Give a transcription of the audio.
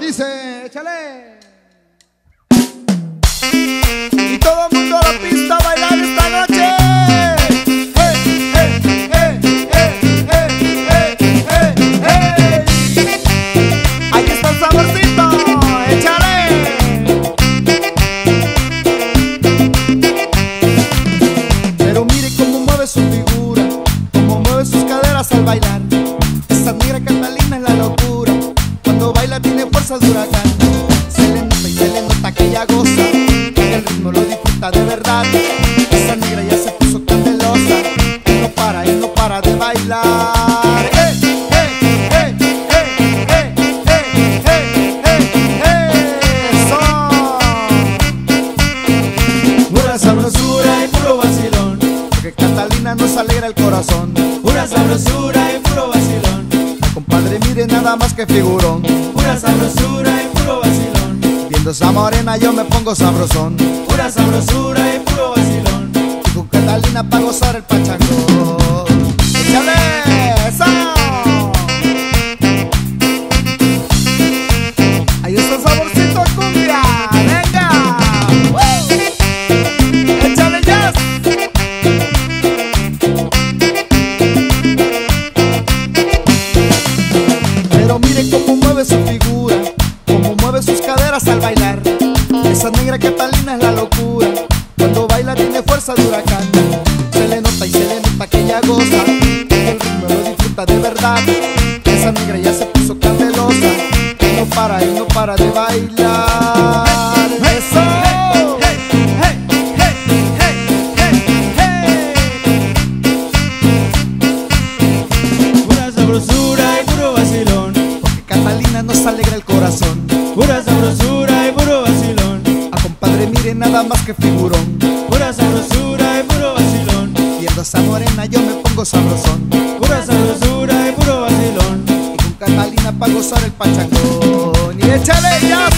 Dice, échale. Y todo el mundo a la pista a bailar esta noche. ¡Hey, hey, hey! Ahí está el saborcito, échale. Pero mire cómo mueve su figura, cómo mueve sus caderas al bailar. Nos alegra el corazón. Pura sabrosura y puro vacilón. Compadre, mire nada más que figurón. Pura sabrosura y puro vacilón. Viendo esa morena yo me pongo sabrosón. Pura sabrosura y puro vacilón. Y con Catalina pa' gozar el pachangón. Caderas al bailar. Esa negra Catalina es la locura, cuando baila tiene fuerza de huracán. Se le nota y se le nota que ella goza, que el ritmo lo disfruta de verdad. Esa negra ya se puso candelosa, y no para y no para de bailar. ¡Eso! Pura sabrosura y puro vacilón. Porque Catalina nos alegra el corazón. Nada más que figurón. Pura sabrosura y puro vacilón. Viendo esa morena yo me pongo sabrosón. Pura sabrosura y puro vacilón. Y con Catalina pa' gozar el pachangón. Y échale ya.